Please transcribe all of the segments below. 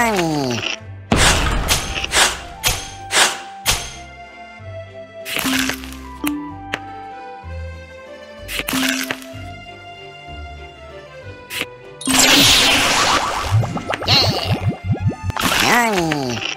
Army. Yeah.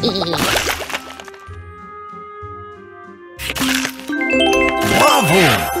Bravo! you.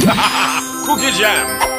Ha ha ha! kokacağım.